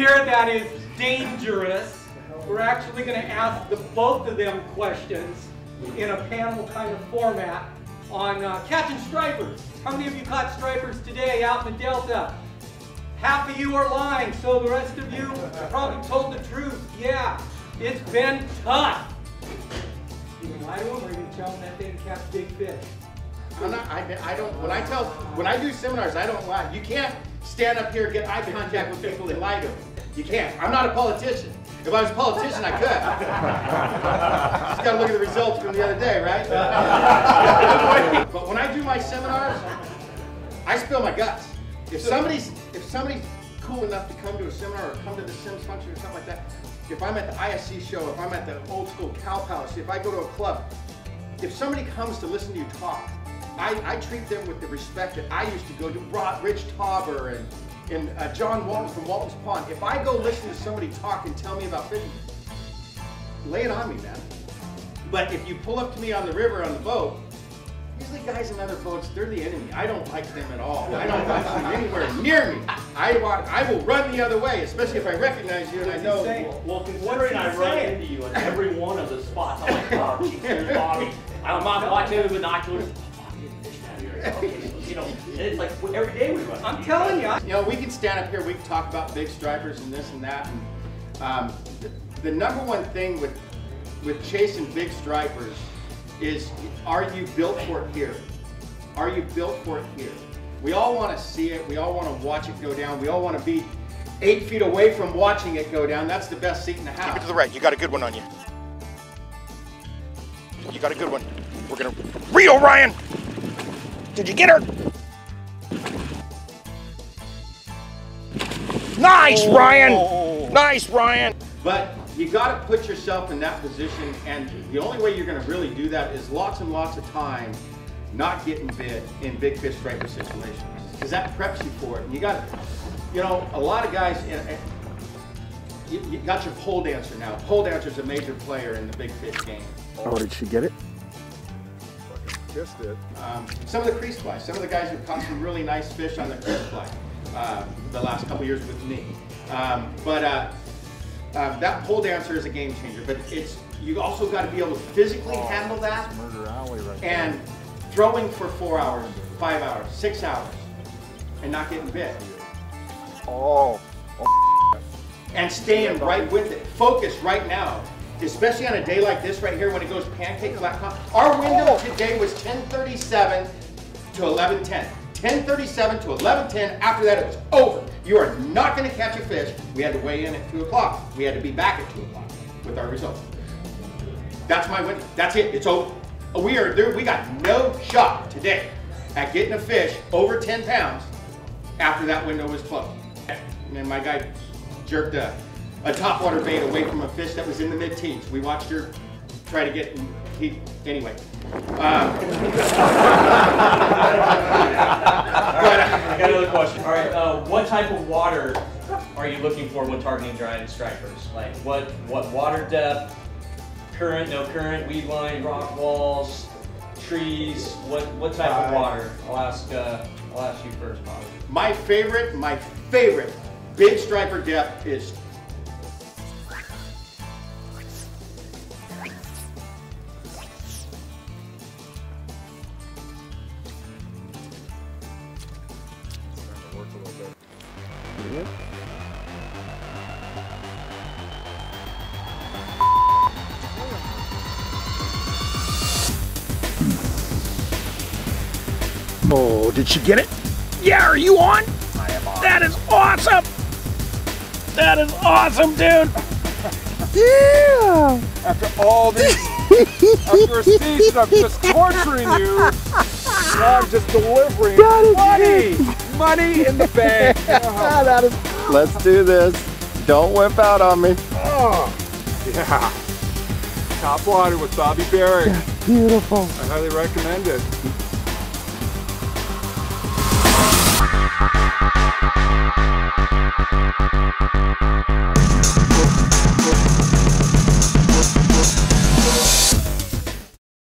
here that is dangerous, we're actually going to ask the both of them questions in a panel kind of format on uh, catching stripers. How many of you caught stripers today out in the Delta? Half of you are lying, so the rest of you probably told the truth. Yeah, it's been tough. You can lie to them or you can tell them that they can catch big fish. I'm not, I, I don't, when I tell, when I do seminars, I don't lie. You can't stand up here, and get eye contact with people and lie to them. You can't. I'm not a politician. If I was a politician, I could. Just gotta look at the results from the other day, right? but when I do my seminars, I spill my guts. If somebody's, if somebody's cool enough to come to a seminar or come to the Simms function or something like that, if I'm at the ISC show, if I'm at the old school Cow Palace, if I go to a club, if somebody comes to listen to you talk, I, I treat them with the respect that I used to go to Rich Tauber and and uh, John Walton from Walton's Pond, if I go listen to somebody talk and tell me about fishing, lay it on me, man. But if you pull up to me on the river on the boat, usually guys in other boats, they're the enemy. I don't like them at all. I don't want them anywhere near me. I want, I will run the other way, especially if I recognize you and I know. Well, well considering I run into you in every one of the spots, I'm like, oh, geez, there's Bobby. I'm not watching with binoculars. Oh, Bobby, fish down here. Okay, you know, it's like every day we run. I'm telling you. You know, we can stand up here, we can talk about big stripers and this and that. And um, the, the number one thing with with chasing big stripers is, are you built for it here? Are you built for it here? We all want to see it. We all want to watch it go down. We all want to be eight feet away from watching it go down. That's the best seat in the house. Keep it to the right. You got a good one on you. You got a good one. We're gonna reel Ryan. Did you get her? Nice, oh. Ryan. Nice, Ryan. But you got to put yourself in that position, and the only way you're going to really do that is lots and lots of time not getting bit in big fish striper situations, because that preps you for it. And you got, to you know, a lot of guys. You, you got your pole dancer now. Pole dancer's a major player in the big fish game. Oh, did she get it? Just did. Um, some of the crease fly. Some of the guys have caught some really nice fish on the crease fly uh, the last couple years with me. Um, but uh, uh, that pole dancer is a game changer. But it's you also got to be able to physically oh, handle that. Murder alley right and there. throwing for four hours, five hours, six hours, and not getting bit. Oh. oh. And staying right with it. Focus right now especially on a day like this right here when it goes pancake flat. Our window today was 1037 to 1110. 1037 to 1110. After that, it was over. You are not going to catch a fish. We had to weigh in at 2 o'clock. We had to be back at 2 o'clock with our results. That's my window. That's it. It's over. We are there. We got no shot today at getting a fish over 10 pounds after that window was closed. And then my guy jerked a a topwater bait away from a fish that was in the mid-teens. We watched her try to get, he, anyway. Um, but, I got another question. All right, uh, what type of water are you looking for when targeting giant stripers? Like what, what water depth, current, no current, weed line, rock walls, trees, what, what type of water? I'll ask, uh, I'll ask you first, Bob. My favorite, my favorite big striper depth is Oh, did she get it? Yeah, are you on? I am on. That is awesome! That is awesome, dude! yeah! After all these, after a season of just torturing you, now I'm just delivering money! Money in the bank! Oh. that is Let's do this. Don't whip out on me. Oh, yeah. Top water with Bobby Barrack. Beautiful. I highly recommend it. Thank you.